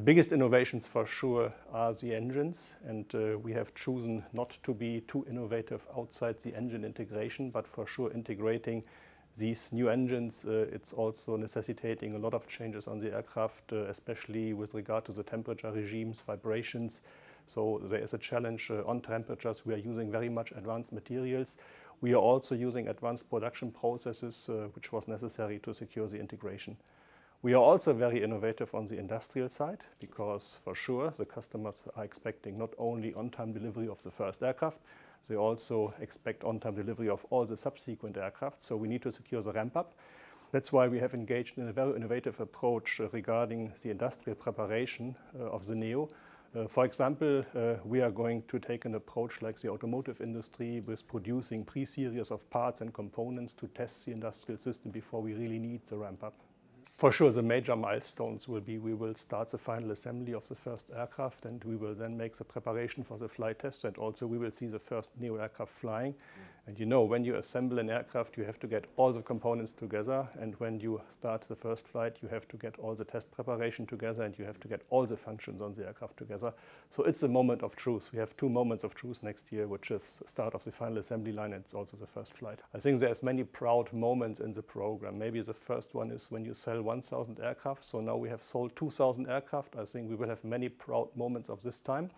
The biggest innovations for sure are the engines and uh, we have chosen not to be too innovative outside the engine integration but for sure integrating these new engines, uh, it's also necessitating a lot of changes on the aircraft, uh, especially with regard to the temperature regimes, vibrations. So there is a challenge uh, on temperatures. We are using very much advanced materials. We are also using advanced production processes, uh, which was necessary to secure the integration. We are also very innovative on the industrial side because for sure the customers are expecting not only on-time delivery of the first aircraft, they also expect on-time delivery of all the subsequent aircraft, so we need to secure the ramp-up. That's why we have engaged in a very innovative approach regarding the industrial preparation uh, of the NEO. Uh, for example, uh, we are going to take an approach like the automotive industry with producing pre-series of parts and components to test the industrial system before we really need the ramp-up. For sure, the major milestones will be we will start the final assembly of the first aircraft and we will then make the preparation for the flight test and also we will see the first NEO aircraft flying. Mm. And you know, when you assemble an aircraft, you have to get all the components together. And when you start the first flight, you have to get all the test preparation together and you have to get all the functions on the aircraft together. So it's a moment of truth. We have two moments of truth next year, which is start of the final assembly line and it's also the first flight. I think there's many proud moments in the program. Maybe the first one is when you sell 1,000 aircraft. So now we have sold 2,000 aircraft. I think we will have many proud moments of this time.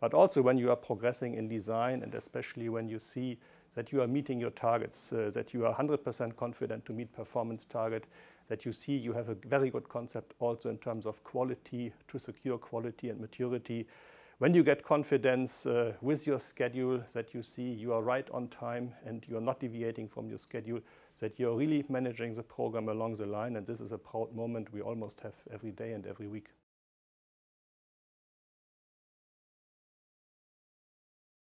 But also when you are progressing in design and especially when you see that you are meeting your targets, uh, that you are 100% confident to meet performance target, that you see you have a very good concept also in terms of quality, to secure quality and maturity. When you get confidence uh, with your schedule, that you see you are right on time and you are not deviating from your schedule, that you're really managing the program along the line, and this is a proud moment we almost have every day and every week.